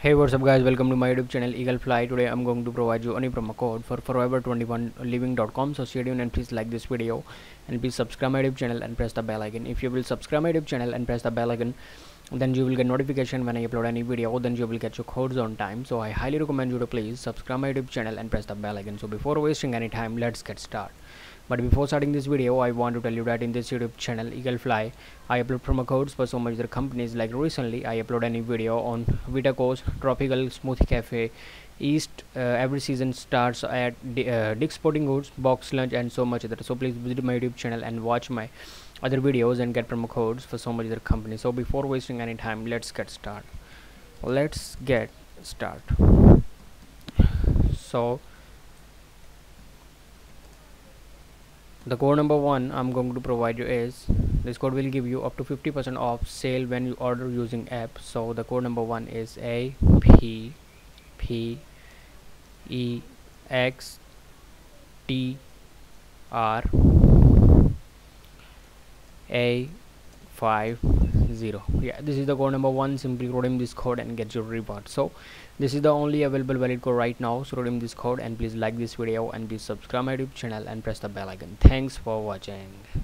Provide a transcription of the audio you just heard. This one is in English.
Hey what's up guys? Welcome to my youtube channel Eagle Fly. Today I'm going to provide you any promo code for forever21living.com so stay tuned and please like this video and please subscribe my youtube channel and press the bell icon. If you will subscribe my youtube channel and press the bell icon then you will get notification when I upload any video. Then you will get your codes on time. So I highly recommend you to please subscribe my youtube channel and press the bell icon. So before wasting any time let's get started but before starting this video I want to tell you that in this YouTube channel Eagle Fly I upload promo codes for so many other companies. Like recently I upload a new video on Vitacost, Tropical Smoothie Cafe, East uh, every season starts at D uh, Dick Sporting Goods, Box Lunch and so much other. So please visit my YouTube channel and watch my other videos and get promo codes for so many other companies. So before wasting any time let's get started. Let's get started. So the code number one i'm going to provide you is this code will give you up to 50 percent off sale when you order using app. So the code number one is a p p e x t r a 50 yeah this is the code number one. Simply redeem this code and get your reward. So this is the only available valid code right now. So redeem this code and please like this video and please subscribe my youtube channel and press the bell icon. Thanks for watching